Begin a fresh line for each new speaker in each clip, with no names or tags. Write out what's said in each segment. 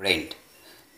Rent.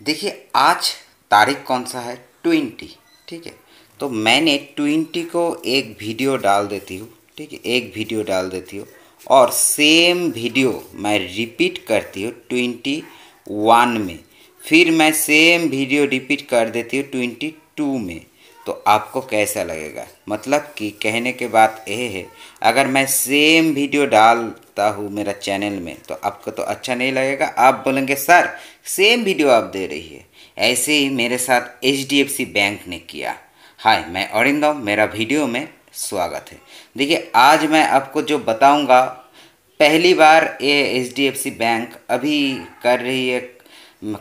देखिए, आज तारीख कौन सा है? ट्वेंटी, ठीक है? तो मैंने ट्वेंटी को एक वीडियो डाल देती हूँ, ठीक है? एक वीडियो डाल देती हूँ और सेम वीडियो मैं रिपीट करती हूँ ट्वेंटी वन में। फिर मैं सेम वीडियो रिपीट कर देती हूँ ट्वेंटी टू में। तो आपको कैसा लगेगा? मतलब कि कहने के बात यह है, अगर मैं सेम वीडियो डालता हूँ मेरा चैनल में तो आपको तो अच्छा नहीं लगेगा? आप बोलेंगे, सर सेम वीडियो आप दे रही है। ऐसे ही मेरे साथ एचडीएफसी बैंक ने किया। हाय, मैं अरिंदम मेरा वीडियो में स्वागत है। देखिए, आज मैं आपको जो बताऊँगा, पहली बार ये एच बैंक अभी कर रही है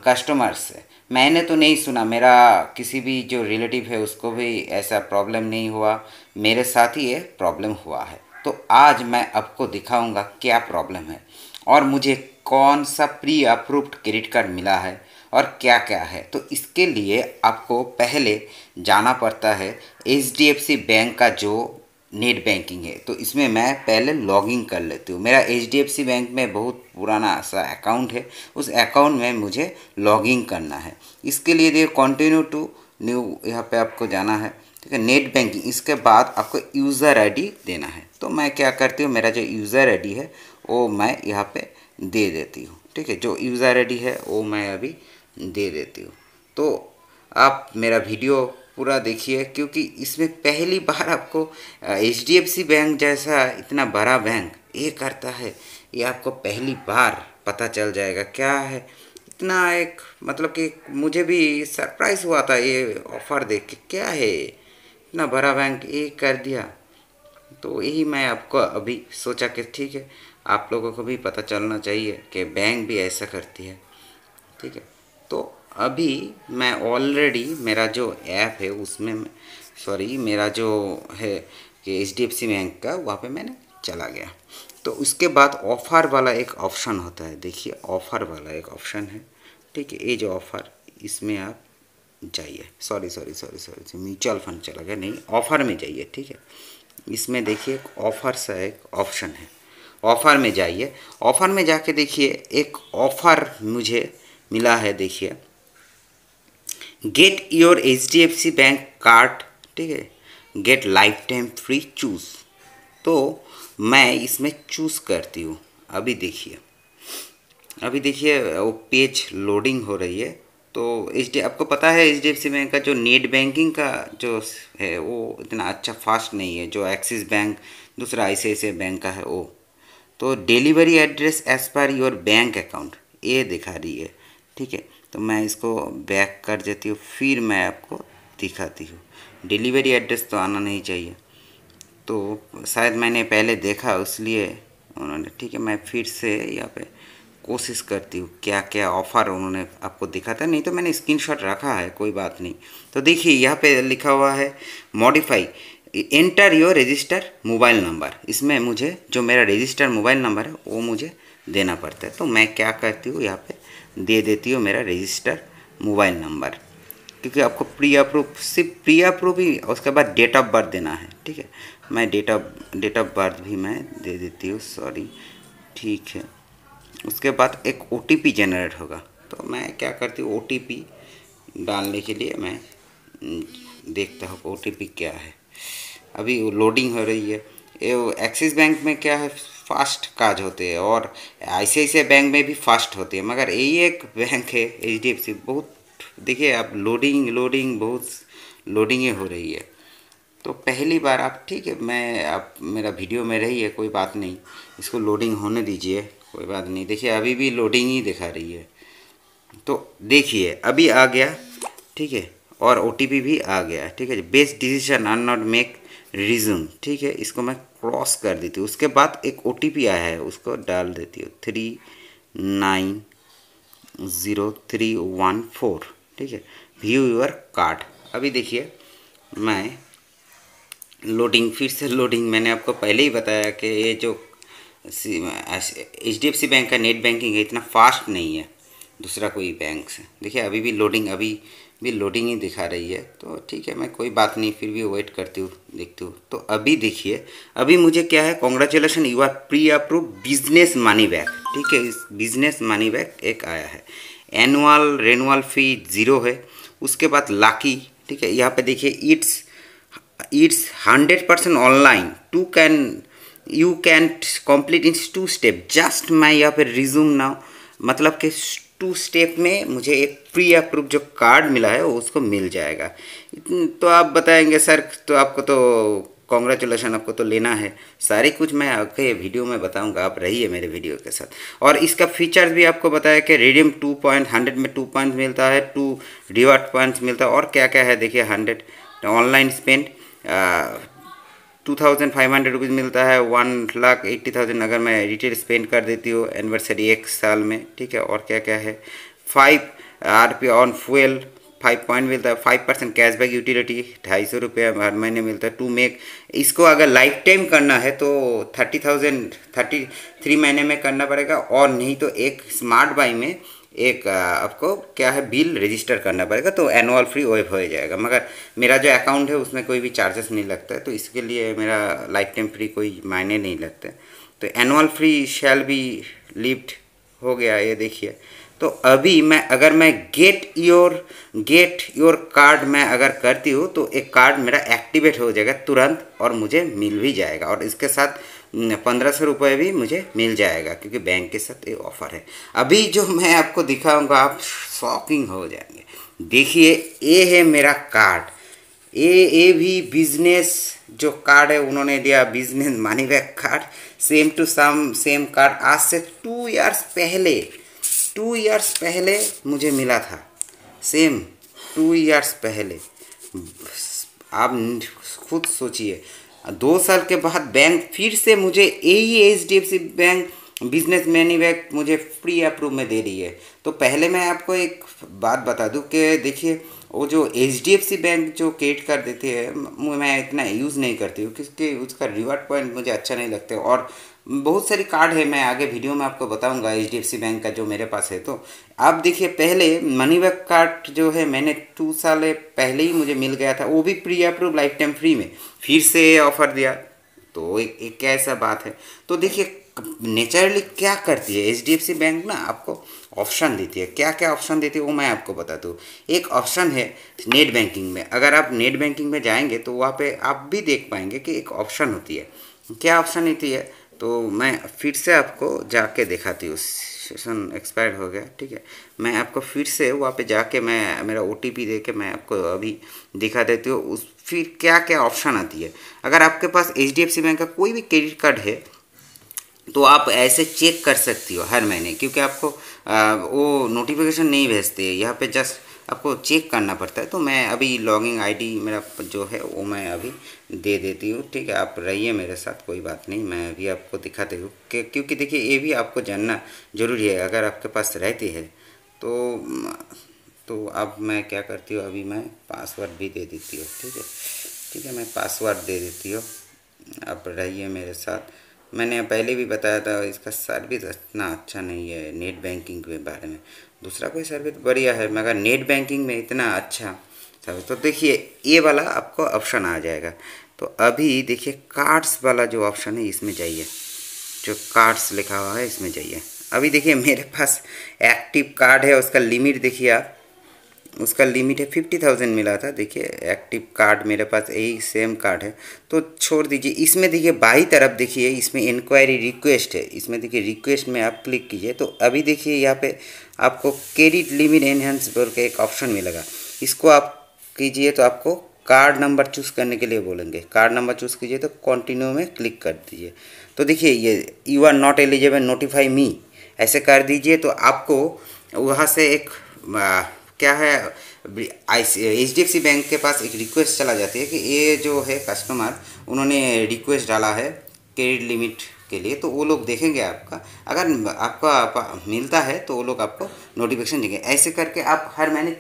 कस्टमर से। मैंने तो नहीं सुना, मेरा किसी भी जो रिलेटिव है, उसको भी ऐसा प्रॉब्लम नहीं हुआ। मेरे साथ ही ये प्रॉब्लम हुआ है। तो आज मैं आपको दिखाऊँगा क्या प्रॉब्लम है और मुझे कौन सा प्री अप्रूव्ड क्रेडिट कार्ड मिला है और क्या क्या है। तो इसके लिए आपको पहले जाना पड़ता है एच बैंक का जो नेट बैंकिंग है। तो इसमें मैं पहले लॉगिंग कर लेती हूँ। मेरा एचडीएफसी बैंक में बहुत पुराना सा अकाउंट है। उस अकाउंट में मुझे लॉगिंग करना है। इसके लिए देखिए कंटिन्यू टू न्यू यहाँ पे आपको जाना है। ठीक है, नेट बैंकिंग। इसके बाद आपको यूज़र आईडी देना है। तो मैं क्या करती हूँ, मेरा जो यूज़र आईडी है, वो मैं यहाँ पे दे देती हूँ। ठीक है, जो यूज़र आईडी है, वो मैं अभी दे देती हूँ। तो आप मेरा वीडियो पूरा देखिए, क्योंकि इसमें पहली बार आपको H D F C bank जैसा इतना बड़ा बैंक ये करता है, ये आपको पहली बार पता चल जाएगा क्या है। इतना एक मतलब कि मुझे भी सरप्राइज़ हुआ था ये ऑफ़र देख के, क्या है इतना बड़ा बैंक ये कर दिया। तो यही मैं आपको अभी सोचा कि ठीक है, आप लोगों को भी पता चलना चाहिए कि बैंक भी ऐसा करती है। ठीक है? अभी मैं ऑलरेडी मेरा जो ऐप है, उसमें सॉरी मेरा जो है कि H D F C bank का, वहाँ पे मैंने चला गया। तो उसके बाद ऑफ़र वाला एक ऑप्शन होता है। देखिए ऑफ़र वाला एक ऑप्शन है। ठीक है, ये जो ऑफ़र इसमें आप जाइए। Sorry sorry sorry sorry mutual fund चला गया। नहीं ऑफ़र में जाइए, ठीक है। इसमें देखिए, एक ऑफ़र सा एक ऑप्शन है। ऑफ़र में जाइए। ऑफ़र में जाके देखिए, एक ऑफ़र मुझे मिला है, देखिए। Get your H D F C bank card ठीक है? Get life time free choose तो मैं इसमें चूज़ करती हूँ। अभी देखिए। अभी देखिए, वो पेज लोडिंग हो रही है। तो एच डी आपको पता है H D F C bank का जो नेट बैंकिंग का जो है, वो इतना अच्छा फास्ट नहीं है। जो एक्सिस बैंक दूसरा आई बैंक का है, वो। तो delivery address as per your bank account ये दिखा रही है, ठीक है? तो मैं इसको बैक कर देती हूँ, फिर मैं आपको दिखाती हूँ। डिलीवरी एड्रेस तो आना नहीं चाहिए। तो शायद मैंने पहले देखा, इसलिए उन्होंने, ठीक है, मैं फिर से यहाँ पे कोशिश करती हूँ क्या क्या ऑफ़र उन्होंने आपको दिखा था नहीं तो मैंने स्क्रीनशॉट रखा है, कोई बात नहीं। तो देखिए, यहाँ पे लिखा हुआ है modify enter your register mobile number इसमें मुझे, जो मेरा रजिस्टर मोबाइल नंबर है, वो मुझे देना पड़ता है। तो मैं क्या करती हूँ, यहाँ पे दे देती हूँ मेरा रजिस्टर मोबाइल नंबर क्योंकि आपको प्री अप्रूव सिर्फ़ प्री अप्रूव ही, उसके बाद डेट ऑफ़ बर्थ देना है, ठीक है? मैं date of date of birth भी मैं दे देती हूँ सॉरी ठीक है। उसके बाद एक ओ जनरेट होगा। तो मैं क्या करती हूँ ओटीपी डालने के लिए मैं देखता हूँ ओ क्या है। अभी लोडिंग हो रही है। एक्सिस बैंक में क्या है? फास्ट काज होते हैं और ऐसे ऐसे बैंक में भी फास्ट होते हैं। मगर यही एक बैंक है एच डी एफ़ सी बहुत, देखिए आप लोडिंग लोडिंग बहुत लोडिंग हो रही है। तो पहली बार आप, ठीक है, मैं, आप मेरा वीडियो में रही है कोई बात नहीं। इसको लोडिंग होने दीजिए, कोई बात नहीं। देखिए, अभी भी लोडिंग ही दिखा रही है। तो देखिए, अभी आ गया, ठीक है, और ओटीपी भी आ गया, ठीक है। Best decision are not make resume ठीक है। इसको मैं क्रॉस कर देती हूँ। उसके बाद एक ओटीपी आया है, उसको डाल देती हूँ। Three nine zero three one four ठीक है? व्यू यूर कार्ड अभी देखिए, मैं लोडिंग फिर से लोडिंग मैंने आपको पहले ही बताया कि ये जो H D F C bank का नेट बैंकिंग है, इतना फास्ट नहीं है। दूसरा कोई बैंक से। देखिए, अभी भी लोडिंग अभी भी लोडिंग ही दिखा रही है। तो ठीक है, मैं कोई बात नहीं, फिर भी वेट करती हूँ, देखती हूँ। तो अभी देखिए, अभी मुझे क्या है congratulation you are pre approve business money back ठीक है, इस बिज़नेस मनी बैग एक आया है। एनुअल रेनुअल फ़ी ज़ीरो है, उसके बाद लाकी ठीक है, यहाँ पे देखिए it's it's hundred percent online to can you can complete in two step just मैं यहाँ पे रिज्यूम नाउ मतलब कि टू स्टेप में मुझे एक प्री अप्रूव जो कार्ड मिला है, वो उसको मिल जाएगा। तो आप बताएँगे, सर तो आपको तो कॉन्ग्रेचुलेसन आपको तो लेना है। सारी कुछ मैं आपके वीडियो में बताऊँगा, आप रहिए मेरे वीडियो के साथ। और इसका फीचर्स भी आपको बताया कि रेडियम टू पॉइंट हंड्रेड में टू पॉइंट मिलता है टू रिवार्ड पॉइंट्स मिलता है, और क्या क्या है, देखिए hundred online spend two thousand five hundred rupees मिलता है वन लाख एट्टी थाउज़ेंड अगर मैं रिटेल स्पेंड कर देती हूँ एनिवर्सरी एक साल में, ठीक है, और क्या क्या है five R P on fuel five point मिलता है फाइव परसेंट कैशबैक यूटिलिटी ढाई सौ रुपये हर महीने मिलता है टू मेक इसको अगर लाइफ टाइम करना है तो थर्टी थाउज़ेंड थर्टी थ्री महीने में करना पड़ेगा, और नहीं तो एक स्मार्ट बाई में एक आपको क्या है, बिल रजिस्टर करना पड़ेगा तो एनुअल फ्री वेब हो जाएगा। मगर मेरा जो अकाउंट है, उसमें कोई भी चार्जेस नहीं लगता है तो इसके लिए मेरा लाइफ टाइम फ्री कोई मायने नहीं लगते तो एनुअल फ्री शैल भी लिफ्ट हो गया, ये देखिए। तो अभी मैं, अगर मैं get your get your card मैं अगर करती हूँ तो एक कार्ड मेरा एक्टिवेट हो जाएगा, तुरंत, और मुझे मिल भी जाएगा। और इसके साथ पंद्रह सौ रुपये भी मुझे मिल जाएगा, क्योंकि बैंक के साथ ये ऑफ़र है। अभी जो मैं आपको दिखाऊँगा, आप शॉकिंग हो जाएँगे। देखिए, ये है मेरा कार्ड ये ये भी बिज़नेस जो कार्ड है, उन्होंने दिया business money back card same to some same card आज से टू इयर्स पहले टू इयर्स पहले मुझे मिला था। सेम टू इयर्स पहले। आप खुद सोचिए। दो साल के बाद बैंक फिर से मुझे यही H D F C bank business money back मुझे फ्री अप्रूव में दे रही है। तो पहले मैं आपको एक बात बता दूँ कि देखिए, वो जो H D F C bank जो क्रेडिट कर देती है, मैं इतना यूज़ नहीं करती हूँ, क्योंकि उसका रिवार्ड पॉइंट मुझे अच्छा नहीं लगता और बहुत सारी कार्ड है मैं आगे वीडियो में आपको बताऊँगा एच बैंक का जो मेरे पास है। तो आप देखिए पहले मनी बैक कार्ड जो है मैंने टू साल पहले ही मुझे मिल गया था वो भी pre approve life time free में। फिर से ऑफ़र दिया तो एक, एक कैसा बात है। तो देखिए नेचुरली क्या करती है H D F C bank ना आपको ऑप्शन देती है। क्या क्या ऑप्शन देती है वो मैं आपको बता दूँ एक ऑप्शन है नेट बैंकिंग में। अगर आप नेट बैंकिंग में जाएँगे तो वहाँ पे आप भी देख पाएँगे कि एक ऑप्शन होती है। क्या ऑप्शन होती है? तो मैं फिर से आपको जाके दिखाती हूँ। सेशन एक्सपायर हो गया ठीक है? मैं आपको फिर से वहाँ पे जाके मैं मेरा ओटीपी दे के मैं आपको अभी दिखा देती हूँ। उस फिर क्या क्या ऑप्शन आती है? अगर आपके पास एचडीएफसी बैंक का कोई भी क्रेडिट कार्ड है तो आप ऐसे चेक कर सकती हो हर महीने क्योंकि आपको आ, वो नोटिफिकेशन नहीं भेजते। यहाँ पे जस्ट आपको चेक करना पड़ता है। तो मैं अभी लॉगिंग आईडी मेरा जो है, वो मैं अभी दे देती हूँ। ठीक है, आप रहिए मेरे साथ, कोई बात नहीं। मैं अभी आपको दिखाती हूँ क्योंकि देखिए, ये भी आपको जानना ज़रूरी है। अगर आपके पास रहती है तो तो अब मैं क्या करती हूँ, अभी मैं पासवर्ड भी दे देती हूँ। ठीक है ठीक है, मैं पासवर्ड दे देती हूँ। आप रहिए मेरे साथ। मैंने पहले भी बताया था, इसका सर्विस इतना अच्छा नहीं है नेट बैंकिंग के बारे में। दूसरा कोई सर्विस बढ़िया है, मगर नेट बैंकिंग में इतना अच्छा सर्विस तो देखिए, ये वाला आपको ऑप्शन आ जाएगा। तो अभी देखिए कार्ड्स वाला जो ऑप्शन है, इसमें जाइए। जो कार्ड्स लिखा हुआ है, इसमें जाइए। अभी देखिए, मेरे पास एक्टिव कार्ड है, उसका लिमिट देखिए आप। उसका लिमिट है फिफ्टी थाउज़ेंड मिला था। देखिए एक्टिव कार्ड मेरे पास यही सेम कार्ड है। तो छोड़ दीजिए। इसमें देखिए, बाई तरफ़ देखिए, इसमें इंक्वायरी रिक्वेस्ट है। इसमें देखिए रिक्वेस्ट में आप क्लिक कीजिए। तो अभी देखिए, यहाँ पे आपको क्रेडिट लिमिट एनहेंस बोल के एक ऑप्शन मिलेगा। इसको आप कीजिए तो आपको कार्ड नंबर चूज़ करने के लिए बोलेंगे। कार्ड नंबर चूज़ कीजिए तो कंटिन्यू में क्लिक कर दीजिए। तो देखिए, ये you are not eligible notify me ऐसे कर दीजिए तो आपको वहाँ से एक क्या है एच डी बैंक के पास एक रिक्वेस्ट चला जाती है कि ये जो है कस्टमर उन्होंने रिक्वेस्ट डाला है क्रेडिट लिमिट के लिए तो वो लोग देखेंगे आपका। अगर आपका मिलता है तो वो लोग आपको नोटिफिकेशन देंगे। ऐसे करके आप हर महीने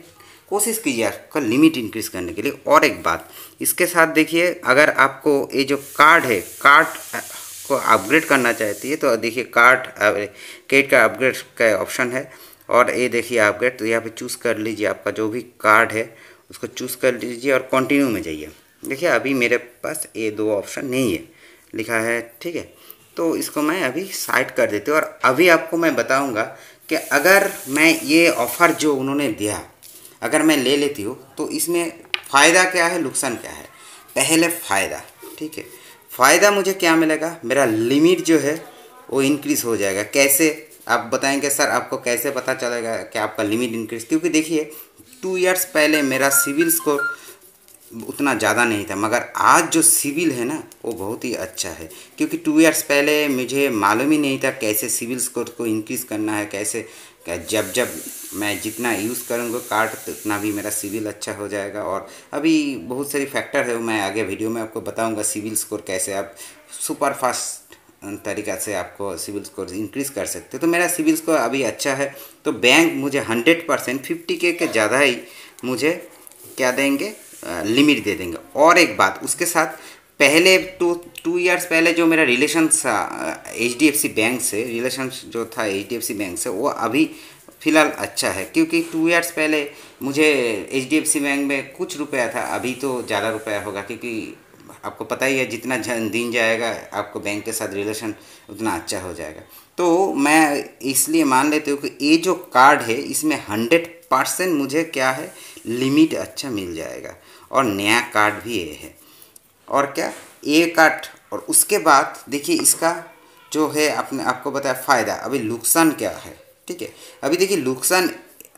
कोशिश कीजिए आपका लिमिट इंक्रीज करने के लिए। और एक बात, इसके साथ देखिए, अगर आपको ये जो कार्ड है कार्ड को अपग्रेड करना चाहती है तो देखिए कार्ड क्रेडिट का अपग्रेड का ऑप्शन है। और ये देखिए अपग्रेड तो यहाँ पे चूज़ कर लीजिए, आपका जो भी कार्ड है, उसको चूज़ कर लीजिए और कंटिन्यू में जाइए। देखिए, अभी मेरे पास ये दो ऑप्शन नहीं है, लिखा है, ठीक है? तो इसको मैं अभी साइड कर देती हूँ और अभी आपको मैं बताऊँगा कि अगर मैं ये ऑफ़र जो उन्होंने दिया, अगर मैं ले लेती हूँ तो इसमें फ़ायदा क्या है, नुकसान क्या है? पहले फ़ायदा, ठीक है? फ़ायदा मुझे क्या मिलेगा? मेरा लिमिट जो है, वो इंक्रीज़ हो जाएगा। कैसे? आप बताएँगे सर आपको कैसे पता चलेगा कि आपका लिमिट इंक्रीज क्योंकि देखिए टू इयर्स पहले मेरा सिविल स्कोर उतना ज़्यादा नहीं था, मगर आज जो सिविल है ना, वो बहुत ही अच्छा है। क्योंकि टू इयर्स पहले मुझे मालूम ही नहीं था कैसे सिविल स्कोर को इंक्रीज़ करना है, कैसे जब जब मैं जितना यूज़ करूँगा कार्ड तो उतना भी मेरा सिविल अच्छा हो जाएगा। और अभी बहुत सारी फैक्टर है मैं आगे वीडियो में आपको बताऊँगा सिविल स्कोर कैसे। आप सुपर फास्ट तरीका से आपको सिविल स्कोर इंक्रीज़ कर सकते तो मेरा सिविल स्कोर अभी अच्छा है। तो बैंक मुझे हंड्रेड परसेंट, फिफ्टी के के ज़्यादा ही मुझे क्या देंगे? लिमिट दे देंगे। और एक बात, उसके साथ पहले टू टू इयर्स पहले जो मेरा रिलेशन था H D F C bank से रिलेशन जो था H D F C bank से, वो अभी फ़िलहाल अच्छा है। क्योंकि टू इयर्स पहले मुझे H D F C bank में कुछ रुपया था, अभी तो ज़्यादा रुपया होगा, क्योंकि आपको पता ही है, जितना दिन जाएगा, आपको बैंक के साथ रिलेशन उतना अच्छा हो जाएगा। तो मैं इसलिए मान लेती हूँ कि ये जो कार्ड है, इसमें हंड्रेड परसेंट मुझे क्या है लिमिट अच्छा मिल जाएगा। और नया कार्ड भी ये है। और क्या? ए कार्ड और उसके बाद देखिए इसका जो है, आपने, आपको बताया फ़ायदा। अभी नुकसान क्या है? ठीक है? अभी देखिए नुकसान,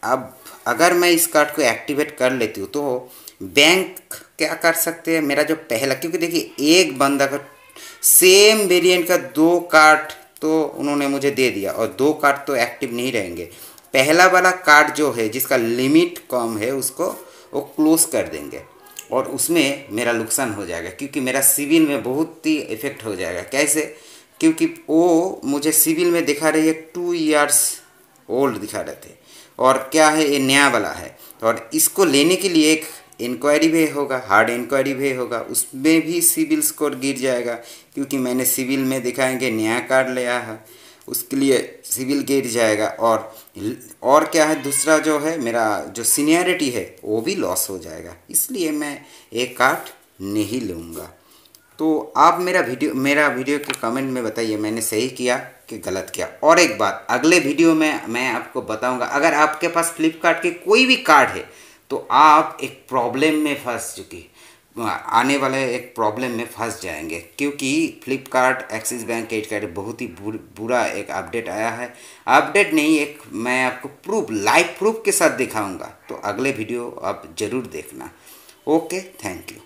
अब अगर मैं इस कार्ड को एक्टिवेट कर लेती हूँ तो बैंक क्या कर सकते हैं? मेरा जो पहला, क्योंकि देखिए, एक बंदा का सेम वेरिएंट का दो कार्ड तो उन्होंने मुझे दे दिया और दो कार्ड तो एक्टिव नहीं रहेंगे। पहला वाला कार्ड जो है, जिसका लिमिट कम है, उसको वो क्लोज कर देंगे और उसमें मेरा नुकसान हो जाएगा, क्योंकि मेरा सिविल में बहुत ही इफ़ेक्ट हो जाएगा। कैसे? क्योंकि वो मुझे सिविल में दिखा रही है टू ईयर्स ओल्ड दिखा रहे थे। और क्या है? ये नया वाला है। और इसको लेने के लिए एक इंक्वायरी भी होगा हार्ड इंक्वायरी भी होगा, उसमें भी सिविल स्कोर गिर जाएगा, क्योंकि मैंने सिविल में दिखाएँगे, नया कार्ड लिया है, उसके लिए सिविल गिर जाएगा, और और क्या है, दूसरा जो है, मेरा जो सीनियरिटी है, वो भी लॉस हो जाएगा, इसलिए मैं एक कार्ड नहीं लूँगा। तो आप मेरा वीडियो मेरा वीडियो के कमेंट में बताइए, मैंने सही किया कि गलत किया? और एक बात, अगले वीडियो में मैं आपको बताऊँगा, अगर आपके पास फ्लिपकार्ट के कोई भी कार्ड है तो आप एक प्रॉब्लम में फंस चुकी। आने वाले एक प्रॉब्लम में फंस जाएँगे, क्योंकि Flipkart Axis bank credit card बहुत ही बुरा एक अपडेट आया है। अपडेट नहीं, एक मैं आपको प्रूफ लाइव प्रूफ के साथ दिखाऊँगा। तो अगले वीडियो आप ज़रूर देखना। Okay thank you